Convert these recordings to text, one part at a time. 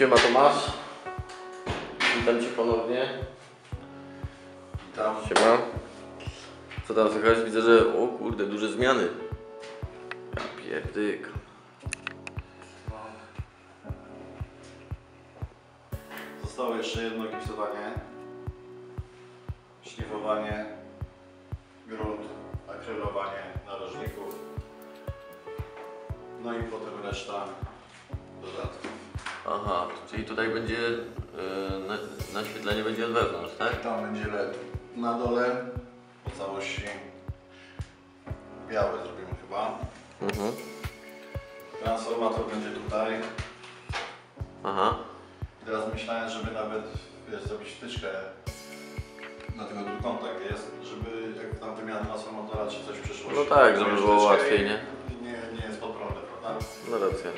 Siema Tomasz. Witam Cię ponownie. Tam Siema. Co tam słychać? Widzę, że o kurde, duże zmiany. Ja pierdyk. zostało jeszcze jedno gipsowanie, szlifowanie, grunt, akrylowanie narożników, no i potem reszta dodatków. Aha, czyli tutaj będzie yy, na, naświetlenie będzie od wewnątrz, tak? Tam będzie LED na dole, po całości biały zrobimy chyba. Mhm. Transformator będzie tutaj. Aha. Teraz myślałem, żeby nawet wiesz, zrobić wtyczkę na tego trójkąta, gdzie jest, żeby jak tam wymiana transformatora czy coś w przyszłości. No tak, żeby było łatwiej, nie? Nie, nie jest pod prądem, prawda? No racja.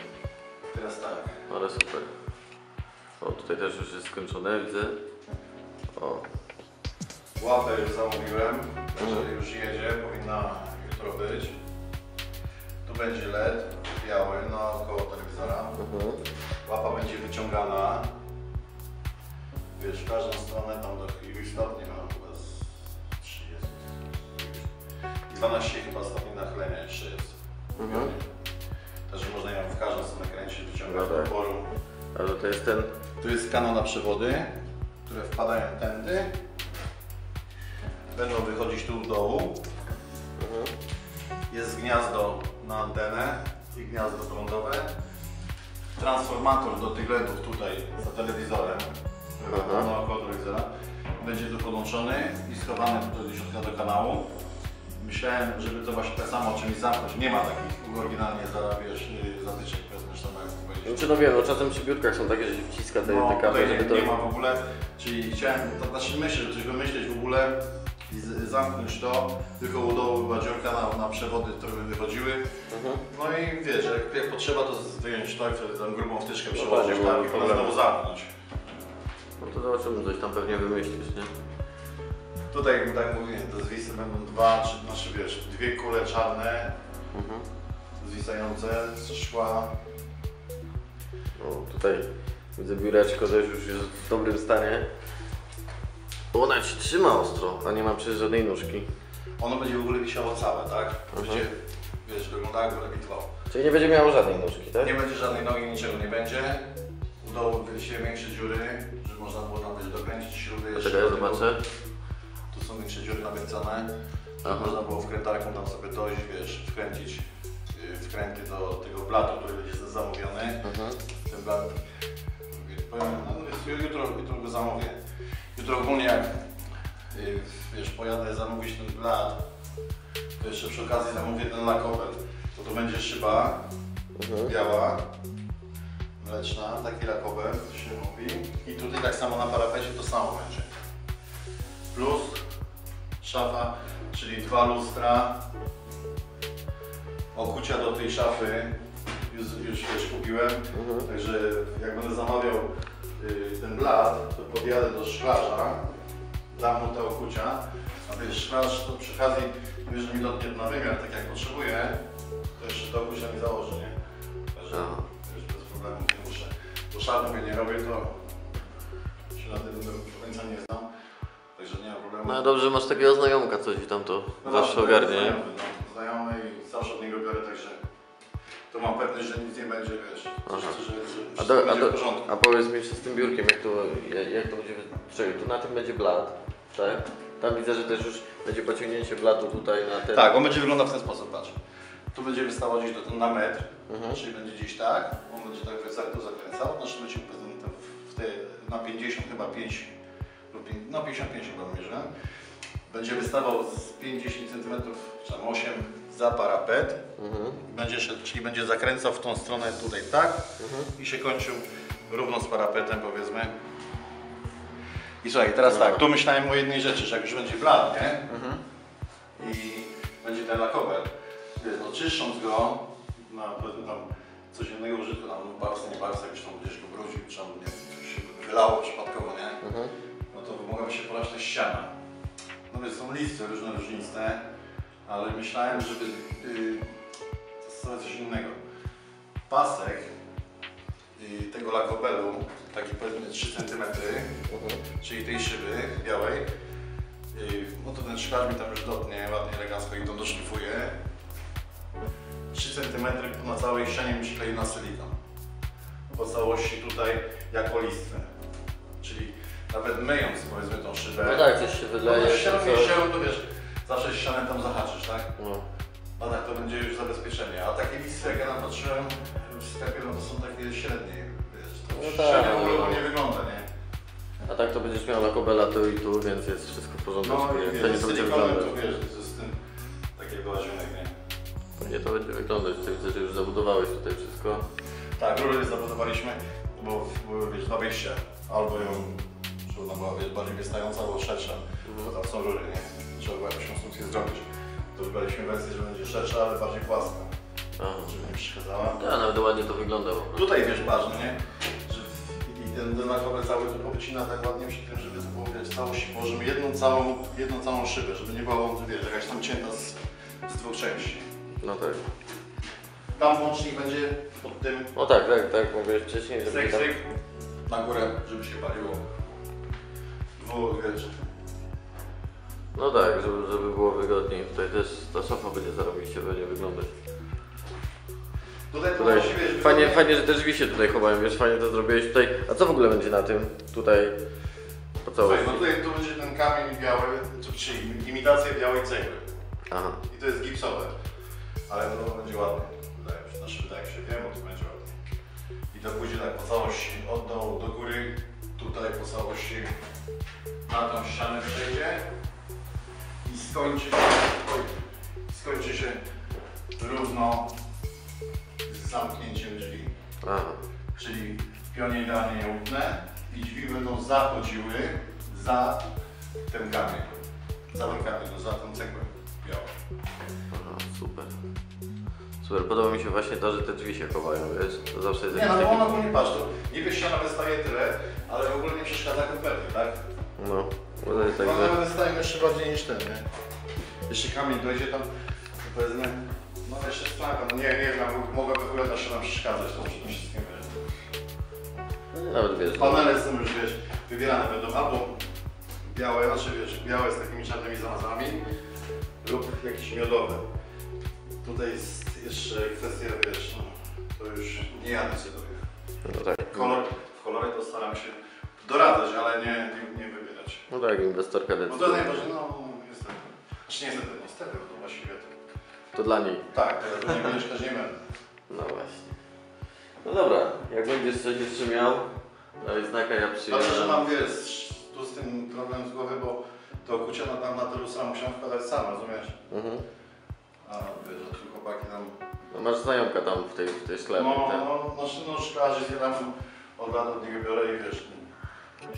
Teraz tak. Ale super. O, tutaj też już jest skończone, widzę. O, Łapę już zamówiłem, Mhm. że już jedzie, powinna jutro być. Tu będzie LED biały naokoło telewizora. mhm. Łapa będzie wyciągana. Wiesz, w każdą stronę tam do iluś stopni mam chyba z 30. 12 chyba stopni nachylenia jeszcze jest. Mhm. No tak. oporu. Ale to jest ten. Tu jest kanał na przewody, które wpadają tędy. Będą wychodzić tu w dołu. Mhm. Jest gniazdo na antenę i gniazdo prądowe. Transformator do tych LEDów tutaj za telewizorem, Aha. naokoło telewizora, będzie tu podłączony i schowany do do środka do kanału. Myślałem, żeby to właśnie tak samo czymś zamknąć. Nie ma takich oryginalnie za, wiesz, y, zatyczek, Czy no wiem, no czasem przy biurkach są takie, że się wciska te, No, te żeby nie, to... nie ma w ogóle, czyli chciałem, to znaczy myślę, że coś wymyśleć w ogóle i z, zamknąć to, tylko u dołu była dziurka na, na przewody, które by wychodziły. Mhm. No i wiesz, jak, jak potrzeba to wyjąć to i wtedy tam grubą wtyczkę No przełożyć tak, tak, i potem znowu zamknąć. No to zobaczymy, coś tam pewnie wymyślisz, nie? Tutaj, tak mówię, te zwisy będą dwa, czy, znaczy wiesz, dwie kule czarne, Mhm. zwisające z szkła. O, tutaj widzę biureczko też już jest w dobrym stanie. Ona się trzyma ostro, a nie ma przecież żadnej nóżki. Ono będzie w ogóle wisiało całe, tak? Mhm. Będzie, wiesz, wyglądało jakby lewitowało. Czyli nie będzie miało żadnej nóżki, tak? Nie będzie żadnej nogi, niczego nie będzie. U dołu wyjście większe dziury, żeby można było tam wiesz, dokręcić śruby jeszcze. Czekaj, tego. zobaczę. Tu są większe dziury nakręcone. Aha. Można było wkrętarką tam sobie dojść, wiesz, wkręcić yy, wkręty do tego blatu, który będzie zamówiony. Mhm. Ten blat, powiem, no, wiesz, jutro, jutro go zamówię. Jutro ogólnie jak yy, wiesz, pojadę zamówić ten blat, to jeszcze przy okazji zamówię ten lakowel. To to będzie szyba Mhm. biała, mleczna, taki lakowe, to się mówi. I tutaj tak samo na parapecie to samo będzie. Plus szafa, czyli dwa lustra, okucia do tej szafy, już, już też kupiłem. Mhm. Także jak będę zamawiał y, ten blat, to podjadę do szklarza, dam mu te okucia, a wiesz, szklarz to przy okazji, już mi dotnie na wymiar, tak jak potrzebuję, to jeszcze te okucia mi założy, nie? Także Aha. już bez problemu nie muszę. Bo mówię, nie robię, to się na tym do końca nie znam, także nie ma problemu. No dobrze, masz takiego znajomka, coś i tam to No zawsze ogarnie, nie? Znajomy, no, znajomy i zawsze od niego biorę, także to mam pewność, że nic nie będzie, wiesz, Aha. że, że, że A, do, a, do, a powiedz mi jeszcze z tym biurkiem, jak to, jak, jak to będzie, czekaj, tu na tym będzie blat, tak? Tam widzę, że też już będzie pociągnięcie blatu tutaj na ten... Tak, on będzie wyglądał w ten sposób, patrz. Tu będzie wystawał gdzieś do, na metr, Mhm. czyli będzie gdzieś tak, on będzie tak wysoko zakręcał, znaczy będzie w te, na 50 chyba 5, lub pięć- no 55 chyba mierzyłem. Będzie wystawał z 50 cm, czy tam 8 za parapet, Mhm. będzie szedł, czyli będzie zakręcał w tą stronę tutaj tak Mhm. i się kończył równo z parapetem powiedzmy. I słuchaj, teraz tak, tu myślałem o jednej rzeczy, że jak już będzie blat, nie? Mhm. i będzie ten lakower. Wiesz, no czyszcząc go na powiedzmy tam coś innego użytku, tam barsa, nie barsa, jakoś tam gdzieś go brudził, czy tam nie, coś się wylało przypadkowo, nie? Mhm. No to mogłaby się ta ściana. No wiesz, są listy różne, różniste, ale myślałem, żeby yy, zastosować coś innego. Pasek y, tego lakobelu, taki powiedzmy 3 cm, czyli tej szyby białej, y, no to ten szklarz mi tam już dotnie, ładnie, elegancko i to doszlifuje. 3 cm na całej ścianie mi klei na silikon. Po całości tutaj jako listwę. Czyli nawet myjąc powiedzmy tą szybę, No tak, coś się wyleje. no, ścianą, coś. ścianą, to wiesz, zawsze ścianę tam zahaczysz, tak? No. A tak to będzie już zabezpieczenie. A takie listy, jak ja tam patrzyłem w sklepie, no to są takie średnie. To No tak, no, urogo no. nie wygląda, nie? A tak to będziesz miał lakobela tu i tu, więc jest wszystko w porządku. No i to nie wiesz, to będzie wyglądać. to wiesz, to jest z tym takie blaźniunek, nie? To nie to będzie wyglądać. Tutaj widzę, że już zabudowałeś tutaj wszystko. Tak, rurę zabudowaliśmy, bo były wiesz, dwa wyjścia. Albo ją, żeby ona była wiesz, bardziej wystająca, albo szersza. Bo tam są rury, nie? Trzeba było jakąś konstrukcję zrobić. To wybraliśmy wersję, że będzie szersza, ale bardziej płaska, Aha. żeby nie przeszkadzała. Ja nawet ładnie to wygląda. po prostu. Tutaj wiesz, ważne, nie? Że i ten denakowy cały to powycina tak ładnie przy tym, żeby to było wiesz, całość. Możemy jedną całą, jedną całą szybę, żeby nie była wiesz, jakaś tam cięta z, z dwóch części. No tak. Tam łącznik będzie pod tym No tak, tak, tak, mówiłeś wcześniej, stryk, tam... na górę, żeby się paliło. Dwóch, wiesz. No tak, żeby, żeby było wygodniej. Tutaj też ta szafa będzie zarobiście będzie wyglądać. Tutaj, Tutaj wiesz, fajnie, fajnie, że te drzwi się tutaj chowają, wiesz, fajnie to zrobiłeś tutaj. A co w ogóle będzie na tym? Tutaj po Słuchaj, całości. no tutaj tu będzie ten kamień biały, czyli imitacja białej cegły. Aha. I to jest gipsowe. Ale no będzie ładnie. Wydaje mi się, znaczy wydaje mi się, wiem, to będzie ładnie. I to pójdzie tak po całości, od dołu do góry, tutaj po całości na tą ścianę przejdzie skończy się, skończy się równo z zamknięciem drzwi. Aha. Czyli pionie idealnie je utnę i drzwi będą zachodziły za ten kamień. Za ten kamień, no, za tą cegłę białą. Aha, super. Super, podoba mi się właśnie to, że te drzwi się chowają, wiesz? To zawsze jest Nie, no bo ona ogólnie patrz, to niby ściana wystaje tyle, ale w ogóle nie przeszkadza kompletnie, tak? No, jest tak, że... wystają jeszcze bardziej niż ten, nie? Jeśli kamień dojdzie tam, to powiedzmy, no jeszcze straka, no nie, nie wiem, mogłaby w ogóle ta ściana przeszkadzać, to przede wszystkim, wiesz. Nawet wiesz, no, Panele są już, wiesz, wybierane będą albo białe, znaczy wiesz, białe z takimi czarnymi zamazami lub jakieś miodowe. Tutaj jest jeszcze kwestia, wiesz, no, to już nie ja decyduję. no tak. Kolor, w kolorze to staram się doradzać, ale nie, nie, nie wybierać. No tak, inwestorka Bo to decyduje. najważniejsze, no niestety. Znaczy niestety, niestety, to właściwie to. To dla niej. Tak, to nie mieszkać nie będę. No właśnie. No dobra, jak będziesz coś jeszcze miał, daj znaka, ja przyjadę. Dobrze, że mam, wiesz, tu z tym problem z głowy, bo to kucia na, na, na terusa musiałem wkładać sam, rozumiesz? Mhm. A wiesz, że tu chłopaki tam... No masz znajomka tam w tej, w tej sklepie, No, tak? no, no, no szklarzy się tam od lat od niego biorę i wiesz,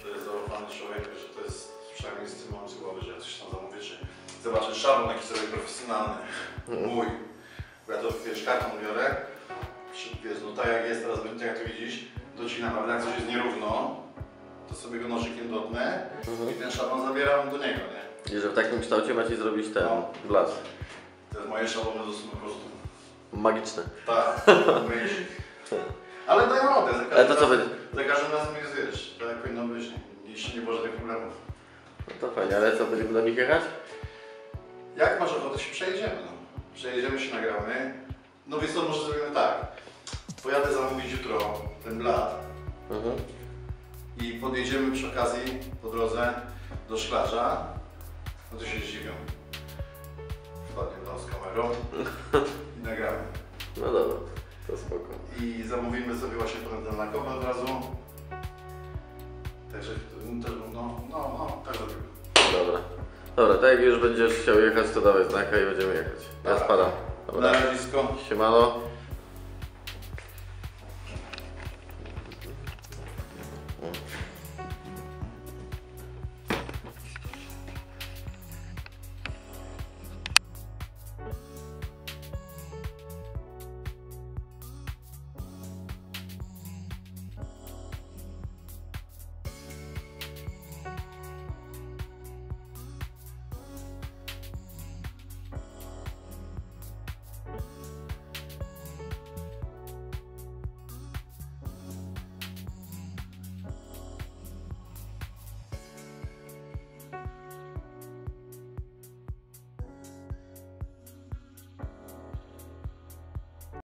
to jest zaufany człowiek, że to jest przynajmniej z tym mam z głowy, że ja coś tam zamówię, czy zobaczę szablon taki sobie profesjonalny, mój. Bo ja to wiesz, kartą biorę, wiesz, no tak jak jest teraz, jak to widzisz, docinam, ale jak coś jest nierówno, to sobie go nożykiem dotnę Mhm. i ten szablon zabieram do niego, nie? I że w takim kształcie macie zrobić ten No. blask. Te moje szablony to są po prostu Magiczne. Tak, myśl. Ale dają radę. Za każdym Ale to co razem-? Za każdym razem jest, wiesz, tak jak powinno być, jeśli nie było żadnych problemów. No to fajnie, ale co, będziemy do nich jechać? Jak masz ochotę, się przejedziemy, no. Przejedziemy się, nagramy. No więc to może zrobimy tak. Pojadę zamówić jutro ten blat Mhm. i podjedziemy przy okazji po drodze do szklarza. No to się zdziwią. Wpadnie do nas z kamerą i nagramy. No dobra, to spoko. I zamówimy sobie właśnie ten lakowy od razu. Także to, no, no, no, tak zrobimy. Dobra. Dobra, tak jak już będziesz chciał jechać, to dawaj znaka i będziemy jechać. Ja Dobra. spadam. Dobra. Na razisko. Siemano.